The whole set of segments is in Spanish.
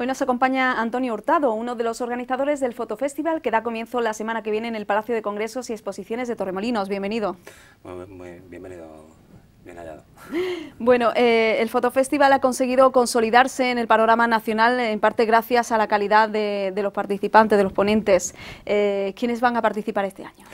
Hoy nos acompaña Antonio Hurtado, uno de los organizadores del Fotofestival que da comienzo la semana que viene en el Palacio de Congresos y Exposiciones de Torremolinos. Bienvenido. Muy, bienvenido, bien hallado. Bueno, eh, el Fotofestival ha conseguido consolidarse en el panorama nacional, en parte gracias a la calidad de, los participantes, de los ponentes. Eh, ¿Quiénes van a participar este año?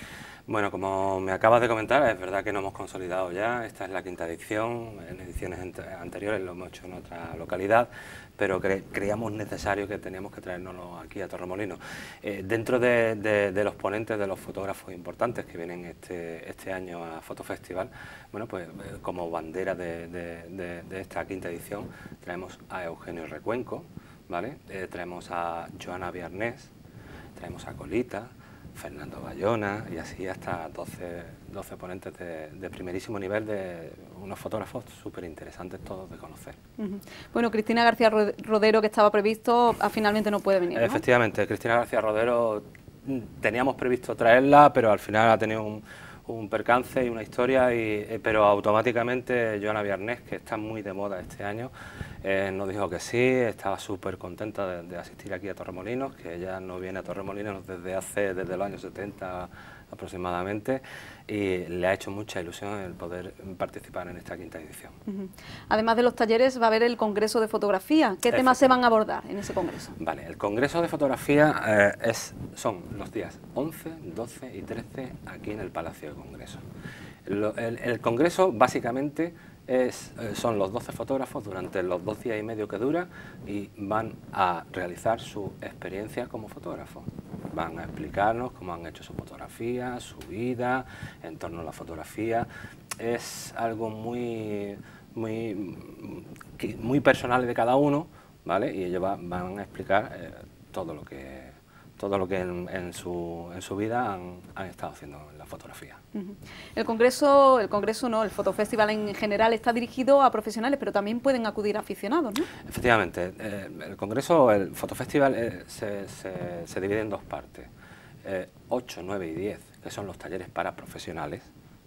Bueno, como me acabas de comentar, es verdad que no hemos consolidado ya, esta es la quinta edición, en ediciones anteriores lo hemos hecho en otra localidad, pero creíamos necesario que teníamos que traernos aquí a Torremolinos. Eh, dentro de, los ponentes, de los fotógrafos importantes que vienen este, este año a Fotofestival, bueno, pues eh, como bandera de, esta quinta edición traemos a Eugenio Recuenco, ¿vale? Eh, traemos a Joana Viarnés, traemos a Colita, Fernando Bayona y así hasta 12, 12 ponentes de, primerísimo nivel de unos fotógrafos súper interesantes todos de conocer. Bueno, Cristina García Rodero, que estaba previsto, ah, finalmente no puede venir. Efectivamente, Cristina García Rodero mm, teníamos previsto traerla, pero al final ha tenido un, un percance y una historia, y, eh, pero automáticamente Joana Viernes, que está muy de moda este año, eh, nos dijo que sí, estaba súper contenta de, asistir aquí a Torremolinos, que ella no viene a Torremolinos desde hace, desde los años 70 aproximadamente, y le ha hecho mucha ilusión el poder participar en esta quinta edición. Además de los talleres, va a haber el Congreso de Fotografía. ¿Qué temas se van a abordar en ese Congreso? Vale, el Congreso de Fotografía eh, es, son los días 11, 12 y 13 aquí en el Palacio Congreso. el Congreso básicamente es, eh, son los 12 fotógrafos durante los dos días y medio que dura y van a realizar su experiencia como fotógrafo. Van a explicarnos cómo han hecho su fotografía, su vida, en torno a la fotografía. Es algo muy, muy, muy personal de cada uno, ¿vale? Y ellos van a explicar eh, todo lo que todo lo que en, su, en su, vida han, estado haciendo en la fotografía. El Congreso, el Congreso no, el Fotofestival en general está dirigido a profesionales, pero también pueden acudir aficionados, ¿no? Efectivamente, eh, el Congreso, el Fotofestival eh, se, se, divide en dos partes, 8, eh, 9 y 10, que son los talleres para profesionales,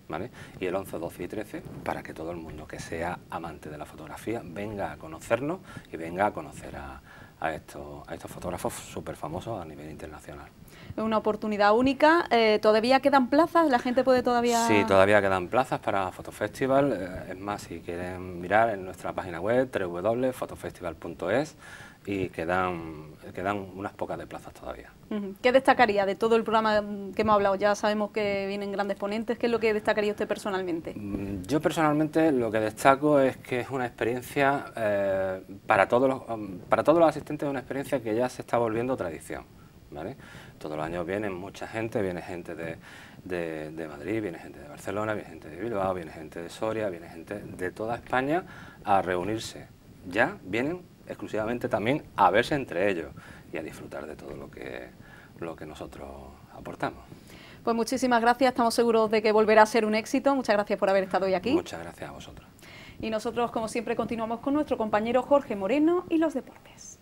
¿Vale? y el 11, 12 y 13 para que todo el mundo que sea amante de la fotografía venga a conocernos y venga a conocer a, a estos, a estos fotógrafos súper famosos a nivel internacional. Es una oportunidad única. Eh, ¿Todavía quedan plazas? ¿La gente puede todavía...? Sí, todavía quedan plazas para Fotofestival. Eh, es más, si quieren mirar en nuestra página web www.fotofestival.es y quedan, quedan unas pocas de plazas todavía. ¿Qué destacaría de todo el programa que hemos hablado? Ya sabemos que vienen grandes ponentes. ¿Qué es lo que destacaría usted personalmente? Mm, yo personalmente lo que destaco es que es una experiencia, eh, para, todos los, um, para todos los asistentes, es una experiencia que ya se está volviendo tradición. ¿vale? Todos los años vienen mucha gente, viene gente de, de, Madrid, viene gente de Barcelona, viene gente de Bilbao, viene gente de Soria, viene gente de toda España a reunirse. Ya vienen exclusivamente también a verse entre ellos y a disfrutar de todo lo que, lo que nosotros aportamos. Pues muchísimas gracias, estamos seguros de que volverá a ser un éxito. Muchas gracias por haber estado hoy aquí. Muchas gracias a vosotros. Y nosotros, como siempre, continuamos con nuestro compañero Jorge Moreno y los deportes.